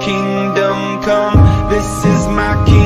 kingdom come, this is my kingdom